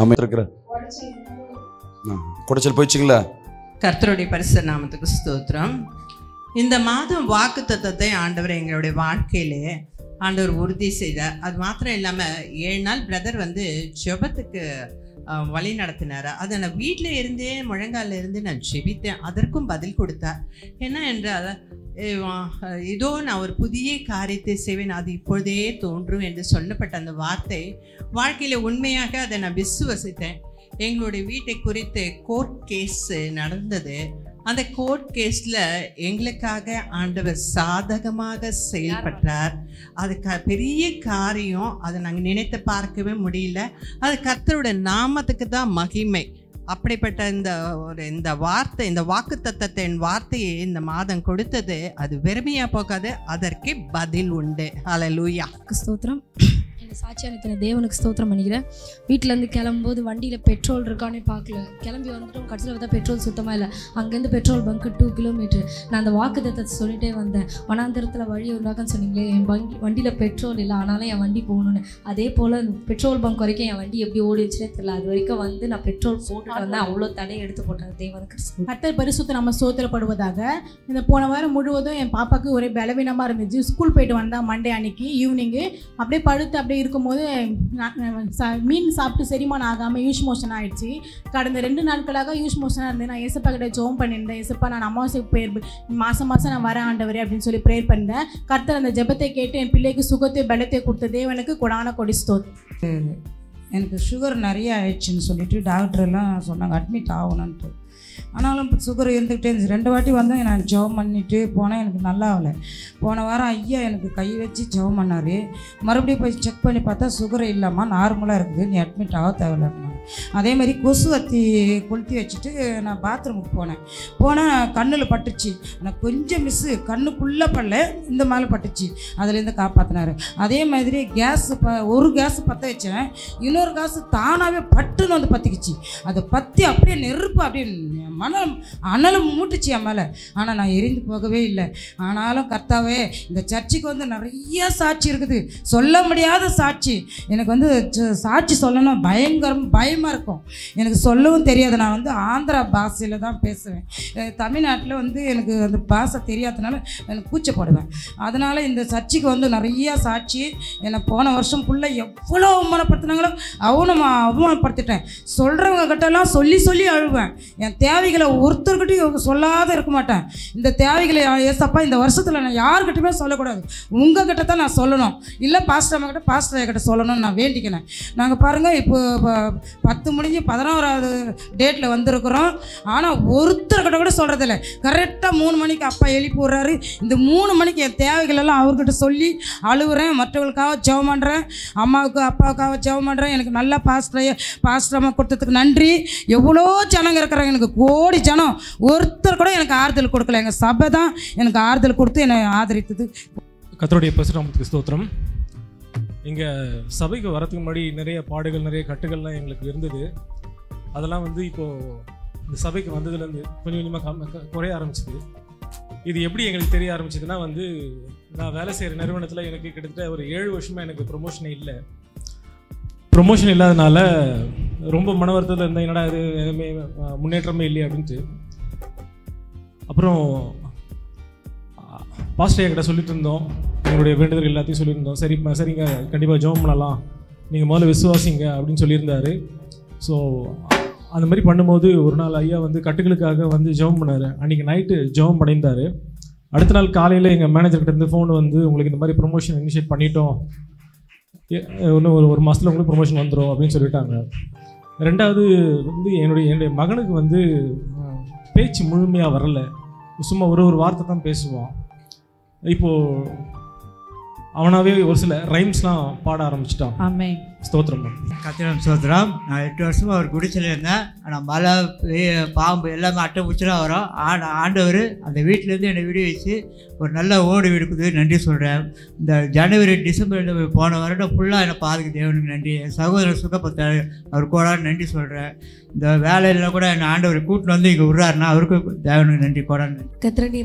ஆமாம் குடைச்சல் போயிடுச்சுங்களா? கர்த்தருடைய பரிசு நாமத்துக்கு ஸ்தோத்திரம். இந்த மாதம் வாக்கு தத்துவத்தை ஆண்டவர் எங்களுடைய வாழ்க்கையிலே ஆண்டவர் உறுதி செய்தார். அது மாத்திரம் இல்லாமல் ஏழு நாள் பிரதர் வந்து ஜெபத்துக்கு வழி நடத்தினார். அதை நான் வீட்டில் இருந்தே முழங்கால இருந்து நான் ஜெபித்தேன். அதற்கும் பதில் கொடுத்தார். என்ன என்றால் இதோ நான் ஒரு புதிய காரியத்தை செய்வேன் அது இப்பொழுதே தோன்றும் என்று சொல்லப்பட்ட அந்த வார்த்தை வாழ்க்கையில் உண்மையாக அதை நான் விசுவசித்தேன். எங்களுடைய வீட்டை குறித்து கோர்ட் கேஸ் நடந்தது. அந்த கோர்ட் கேஸில் எங்களுக்காக ஆண்டவர் சாதகமாக செயல்பட்டார். அது க பெரிய காரியம் அதை நாங்கள் நினைத்து பார்க்கவே முடியல. அது கர்த்தருடைய நாமத்துக்கு தான் மகிமை. அப்படிப்பட்ட இந்த ஒரு இந்த வார்த்தை இந்த வாக்கு தத்தத்தின் வார்த்தையை இந்த மாதம் கொடுத்தது அது வெறுமையாக போகாது அதற்கு பதில் உண்டு. அலலூயா ஸ்தோத்திரம். எனக்கு சாட்சி அனுப்பின தேவனுக்கு ஸ்தோத்திரம் பண்ணிக்கிறேன் வீட்டிலேருந்து கிளம்பும்போது வண்டியில் பெட்ரோல் இருக்கானே பார்க்கல. கிளம்பி வந்துட்டோம். கடைசியில் பார்த்தா பெட்ரோல் சுத்தமாக இல்லை. அங்கேருந்து பெட்ரோல் பங்க்கு டூ கிலோமீட்டர் நான் அந்த வாக்கு தத்தத்தை சொல்லிட்டே வந்தேன். வனாந்திரத்தில் வழி உண்டாக்கன்னு சொன்னீங்களே என் வண்டி வண்டியில் பெட்ரோல் இல்லை. ஆனாலும் என் வண்டி போகணுன்னு அதே போல் பெட்ரோல் பங்க் வரைக்கும் என் வண்டி எப்படி ஓடிச்சுனே தெரியல. அது வரைக்கும் வந்து நான் பெட்ரோல் போட்டுட்டு வந்தேன். அவ்வளோ தடையை எடுத்து போட்டேன் தேவனுக்கு. கர்த்தர் பரிசுத்த நம்ம ஸ்தோத்திரப்படுவதாக. இந்த போன வாரம் முழுவதும் என் பாப்பாவுக்கு ஒரே பலவீனமாக இருந்துச்சு. ஸ்கூல் போயிட்டு வந்தா மண்டே அன்னைக்கு ஈவினிங்கு அப்படியே படுத்து அப்படியே இருக்கும்போது நான் மீன் சாப்பிட்டு செரிமானம் ஆகாமல் யூஸ் மோஷன் ஆகிடுச்சு கடந்த ரெண்டு நாட்களாக யூஸ் மோஷனாக இருந்தேன் நான் ஏசப்பா கிட்ட ஜோம் பண்ணியிருந்தேன். ஏசப்பா நான் அமாவாசைக்கு பேர் மாதம் மாதம் நான் வரேன் ஆண்டவர் அப்படின்னு சொல்லி ப்ரேயர் பண்ணேன் கர்த்தர் அந்த ஜெபத்தை கேட்டு என் பிள்ளைக்கு சுகத்தை பலத்தை கொடுத்த தேவனுக்கு கொடான கொடி எனக்கு சுகர் நிறைய ஆயிடுச்சுன்னு சொல்லிட்டு டாக்டர் எல்லாம் சொன்னாங்க அட்மிட் ஆகணுன்ட்டு ஆனாலும் சுகர் இருந்துக்கிட்டே இருந்துச்சு. ரெண்டு வாட்டி வந்து நான் ஜெபம் பண்ணிட்டு போனேன் எனக்கு நல்லா ஆகலை போன வாரம் ஐயா எனக்கு கை வச்சு ஜெபம் பண்ணார். மறுபடியும் போய் செக் பண்ணி பார்த்தா சுகர் இல்லாமா நார்மலாக இருக்குது. நீ அட்மிட் ஆக தேவையில்லை அதே மாதிரி கொசு வத்தி கொளுத்தி வச்சுட்டு நான் பாத்ரூமுக்கு போனேன். போனால் கண்ணில் பட்டுச்சு. ஆனால் கொஞ்சம் மிஸ்ஸு கண்ணுக்குள்ளே படல இந்த மேலே பட்டுச்சு. அதுலேருந்து காப்பாற்றினார் அதே மாதிரி கேஸ் ப ஒரு கேஸ் பற்ற வச்சேன். இன்னொரு கேஸ் தானாகவே பட்டுன்னு வந்து பற்றிக்குச்சு அதை பற்றி அப்படியே நெருப்பு அப்படியே மனம் அனலும் மூட்டுச்சு என் மேலே. ஆனால் நான் எரிந்து போகவே இல்லை. ஆனாலும் கர்த்தாவே இந்த சர்ச்சுக்கு வந்து நிறைய சாட்சி இருக்குது. சொல்ல முடியாத சாட்சி. எனக்கு வந்து ச- சாட்சி சொல்லணும் பயங்கரம் பயமாக இருக்கும். எனக்கு சொல்லவும் தெரியாது. நான் வந்து ஆந்திரா பாஷையில் தான் பேசுவேன். தமிழ்நாட்டில் வந்து எனக்கு அந்த பாஷை தெரியாதனால எனக்கு கூச்சப்படுவேன் அதனால் இந்த சர்ச்சுக்கு வந்து நிறையா சாட்சி. என்னை போன வருஷம் ஃபுல்லாக எவ்வளோ அவமானப்படுத்தினாங்களோ அவனும் அவமானப்படுத்திட்டேன். சொல்கிறவங்க கிட்டலாம் சொல்லி சொல்லி அழுவேன். என் தேவை தேவைகளை ஒருத்தர்கிட்டையும் சொல்லாத இருக்க மாட்டேன். இந்த தேவைகளை ஏசப்பா இந்த வருஷத்தில் நான் யாருக்கிட்டையுமே சொல்லக்கூடாது. உங்கள் கிட்ட தான் நான் சொல்லணும். இல்லை பாஸ்டர் அம்மா கிட்ட பாஸ்டர் கிட்ட சொல்லணும்னு நான் வேண்டிக்கினேன் நாங்கள் பாருங்கள் இப்போ ப- பத்து முடிஞ்சு பதினோராவது டேட்டில் வந்திருக்கிறோம். ஆனால் ஒருத்தர்கிட்ட கூட சொல்கிறதில்ல கரெக்டாக மூணு மணிக்கு அப்பா எழுப்பி விட்றாரு. இந்த மூணு மணிக்கு என் தேவைகளெல்லாம் அவர்கிட்ட சொல்லி அழுகுறேன் மற்றவங்களுக்காக ஜெபம் பண்ணுறேன் அம்மாவுக்கு அப்பாவுக்காக ஜெபம் பண்ணுறேன் எனக்கு நல்ல பாஸ்டர் பாஸ்டர் அம்மா கொடுத்ததுக்கு நன்றி. எவ்வளோ ஜனங்க இருக்கிறாங்க. எனக்கு கோ கோடி ஜனம். ஒருத்தர் கூட எனக்கு ஆறுதல் கொடுக்கல. எங்கள் சபை தான் எனக்கு ஆறுதல் கொடுத்து என்னை ஆதரித்தது. கத்தருடைய பசுராமத்துக்கு ஸ்தோத்திரம். இங்கே சபைக்கு வரத்துக்கு முன்னாடி நிறைய பாடுகள் நிறைய கட்டுகள்லாம் எங்களுக்கு இருந்தது. அதெல்லாம் வந்து இப்போது இந்த சபைக்கு வந்ததுலேருந்து கொஞ்சம் கொஞ்சமாக கம் குறைய ஆரம்பிச்சது. இது எப்படி எங்களுக்கு தெரிய ஆரம்பிச்சதுன்னா வந்து நான் வேலை செய்கிற நிறுவனத்தில் எனக்கு கிட்டத்தட்ட ஒரு ஏழு வருஷமாக எனக்கு ப்ரொமோஷன் இல்லை. ப்ரொமோஷன் இல்லாதனால ரொம்ப மன வருத்தத்தில் இருந்தேன் என்னடா இது எதுவுமே முன்னேற்றமே இல்லையே அப்படின்ட்டு. அப்புறம் பாஸ்டர் என்கிட்ட சொல்லிட்டு இருந்தோம். எங்களுடைய வேண்டுதல் எல்லாத்தையும் சொல்லியிருந்தோம் சரி சரிங்க கண்டிப்பாக ஜெபம் பண்ணலாம். நீங்கள் முதல்ல விசுவாசிங்க அப்படின்னு சொல்லியிருந்தாரு. ஸோ அந்த மாதிரி பண்ணும்போது ஒரு நாள் ஐயா வந்து கட்டுகளுக்காக வந்து ஜெபம் பண்ணார். அன்றைக்கி நைட்டு ஜெபம் பண்ணியிருந்தார். அடுத்த நாள் காலையில் எங்கள் மேனேஜர்கிட்ட இருந்து ஃபோன் வந்து உங்களுக்கு இந்த மாதிரி ப்ரொமோஷன் இனிஷியேட் பண்ணிட்டோம். இன்னும் ஒரு ஒரு மாதத்தில் உங்களுக்கு ப்ரொமோஷன் வந்துடும் அப்படின்னு சொல்லிட்டாங்க. ரெண்டாவது வந்து என்னுடைய என்னுடைய மகனுக்கு வந்து பேச்சு முழுமையாக வரல. சும்மா ஒரு ஒரு வார்த்தை தான் பேசுவான். இப்போது அவனாகவே ஒரு சில ரைம்ஸ்லாம் பாட ஆரம்பிச்சிட்டான். ஸ்தோத்திரம். கத்திரம் சோத்திரம் நான் எட்டு வருஷமாக ஒரு குடிசையில் இருந்தேன். ஆனால் மழை பாம்பு எல்லாமே அட்டை பூச்சிலாம் வரும். ஆண்டு ஆண்டவர் அந்த வீட்டிலேருந்து என்னை விடுவிச்சு ஒரு நல்ல ஓடு வீடுக்குது நன்றி சொல்கிறேன் இந்த ஜனவரி டிசம்பர் போன வருடம் ஃபுல்லாக என்னை பாதுக்கு தேவனுக்கு நன்றி. என் சகோதரர் சுகப்பத்தார் அவர் கூட நன்றி சொல்கிறேன் இந்த வேலையில் கூட என்னை ஆண்டவர் கூட்டின்னு வந்து இங்கே விட்றாருன்னா அவருக்கு தேவனுக்கு நன்றி கூட நன்றி. கத்திரடி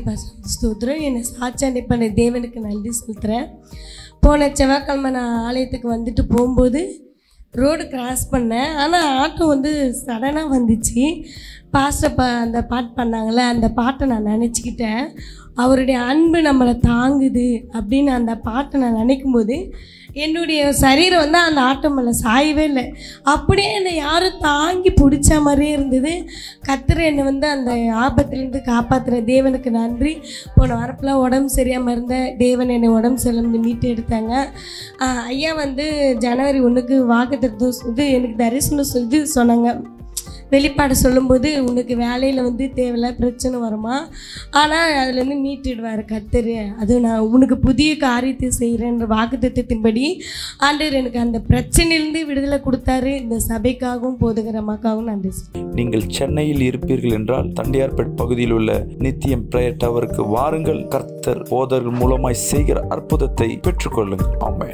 ஸ்தோத்திரம். என்னை சாட்சாண்டி பண்ண தேவனுக்கு நன்றி சொல்கிறேன் போன செவ்வாய்க்கிழமை நான் ஆலயத்துக்கு வந்துட்டு போகும்போது ரோடு கிராஸ் பண்ணேன். ஆனால் ஆட்டோ வந்து சடனாக வந்துச்சு. பாஸ்டர் பா அந்த பாட்டு பண்ணாங்கள்ல அந்த பாட்டை நான் நினச்சிக்கிட்டேன். அவருடைய அன்பு நம்மளை தாங்குது அப்படின்னு அந்த பாட்டை நான் நினைக்கும் போது என்னுடைய சரீரம் வந்து அந்த ஆட்டோ சாயவே இல்லை. அப்படியே என்னை யாரும் தாங்கி பிடிச்ச மாதிரியே இருந்தது. கத்துற என்னை வந்து அந்த ஆபத்துலேருந்து காப்பாற்றுற தேவனுக்கு நன்றி. போன வாரத்தில் உடம்பு சரியாமல் இருந்த தேவன் என்னை உடம்பு சரியில்லாமல் மீட்டு எடுத்தாங்க. ஐயா வந்து ஜனவரி ஒன்றுக்கு வாக்கு இது எனக்கு தரிசனம் சொல்லி சொன்னாங்க. வெளிப்பாடு சொல்லும்போது உனக்கு வேலையில் வந்து தேவையில்ல பிரச்சனை வருமா? ஆனால் அதுலேருந்து மீட்டுடுவார் கத்தர். அது நான் உனக்கு புதிய காரியத்தை செய்கிறேன்ற வாக்குத்தத்தின்படி ஆண்டவர் எனக்கு அந்த பிரச்சனையிலேருந்து விடுதலை கொடுத்தாரு. இந்த சபைக்காகவும் போதுகிறமாக்காகவும் நன்றி நீங்கள் சென்னையில் இருப்பீர்கள் என்றால் தண்டையார்பேட் பகுதியில் உள்ள நித்தியம் பிரேயர் டவருக்கு வாருங்கள். கர்த்தர் போதர்கள் மூலமாய் செய்கிற அற்புதத்தை பெற்றுக்கொள்ளுங்கள். ஆமாம்